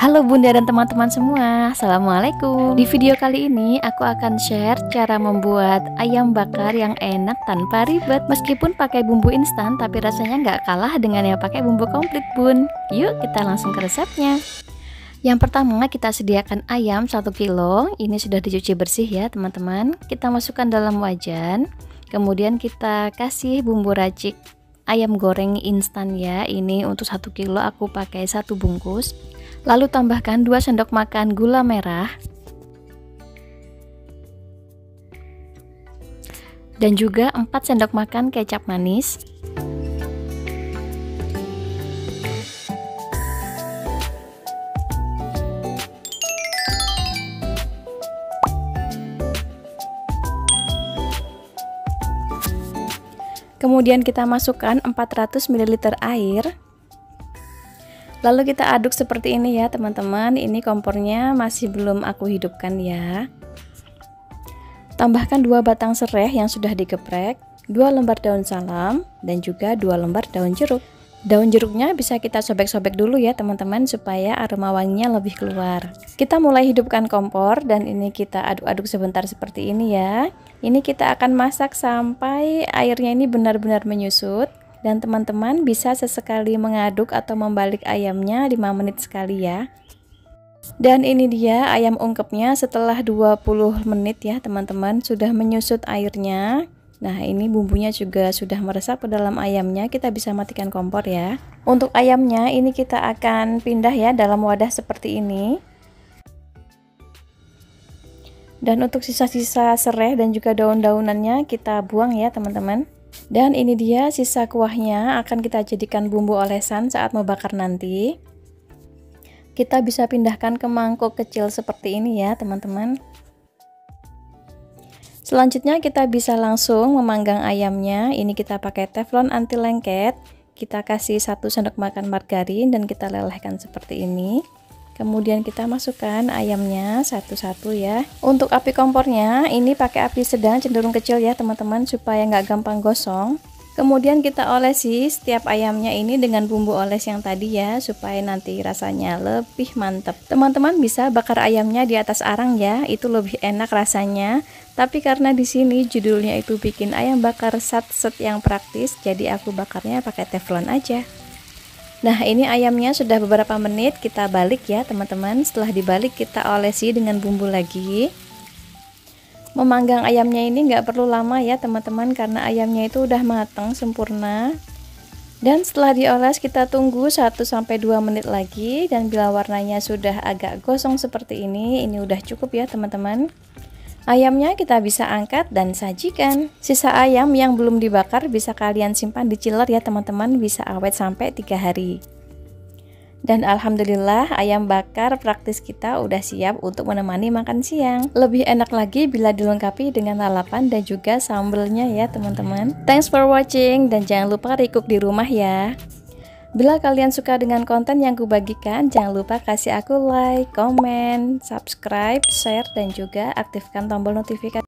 Halo bunda dan teman-teman semua Assalamualaikum. Di video kali ini aku akan share cara membuat ayam bakar yang enak tanpa ribet. Meskipun pakai bumbu instan tapi rasanya nggak kalah dengan yang pakai bumbu komplit bun. Yuk kita langsung ke resepnya. Yang pertama kita sediakan ayam 1 kilo. Ini sudah dicuci bersih ya teman-teman. Kita masukkan dalam wajan. Kemudian kita kasih bumbu racik ayam goreng instan ya. Ini untuk 1 kilo aku pakai satu bungkus Lalu tambahkan 2 sendok makan gula merah dan juga 4 sendok makan kecap manis. Kemudian kita masukkan 400 ml air Lalu kita aduk seperti ini ya teman-teman Ini kompornya masih belum aku hidupkan ya Tambahkan dua batang serai yang sudah digeprek dua lembar daun salam dan juga dua lembar daun jeruk Daun jeruknya bisa kita sobek-sobek dulu ya teman-teman supaya aroma wanginya lebih keluar. Kita mulai hidupkan kompor dan ini kita aduk-aduk sebentar seperti ini ya. Ini kita akan masak sampai airnya ini benar-benar menyusut dan teman-teman bisa sesekali mengaduk atau membalik ayamnya 5 menit sekali ya. Dan ini dia ayam ungkepnya setelah 20 menit ya teman-teman sudah menyusut airnya. Nah ini bumbunya juga sudah meresap ke dalam ayamnya. Kita bisa matikan kompor ya. Untuk ayamnya ini kita akan pindah ya dalam wadah seperti ini. Dan untuk sisa-sisa serai dan juga daun-daunannya kita buang ya teman-teman dan ini dia sisa kuahnya akan kita jadikan bumbu olesan saat membakar nanti. Kita bisa pindahkan ke mangkuk kecil seperti ini ya teman-teman. Selanjutnya kita bisa langsung memanggang ayamnya. Ini kita pakai teflon anti lengket. Kita kasih satu sendok makan margarin dan kita lelehkan seperti ini kemudian kita masukkan ayamnya satu-satu ya. Untuk api kompornya ini pakai api sedang cenderung kecil ya teman-teman supaya nggak gampang gosong. Kemudian kita olesi setiap ayamnya ini dengan bumbu oles yang tadi ya supaya nanti rasanya lebih mantap teman-teman bisa bakar ayamnya di atas arang ya itu lebih enak rasanya. Tapi karena di sini judulnya itu bikin ayam bakar sat-set yang praktis jadi aku bakarnya pakai teflon aja Nah ini ayamnya sudah beberapa menit kita balik ya teman-teman. Setelah dibalik kita olesi dengan bumbu lagi. Memanggang ayamnya ini nggak perlu lama ya teman-teman Karena ayamnya itu udah matang sempurna. Dan setelah dioles kita tunggu 1-2 menit lagi. Dan bila warnanya sudah agak gosong seperti ini Ini udah cukup ya teman-teman Ayamnya kita bisa angkat dan sajikan. Sisa ayam yang belum dibakar bisa kalian simpan di chiller ya teman-teman, bisa awet sampai 3 hari. Dan alhamdulillah ayam bakar praktis kita udah siap untuk menemani makan siang. Lebih enak lagi bila dilengkapi dengan lalapan dan juga sambelnya ya teman-teman. Thanks for watching dan jangan lupa recook di rumah ya. Bila kalian suka dengan konten yang kubagikan, jangan lupa kasih aku like, komen, subscribe, share, dan juga aktifkan tombol notifikasi.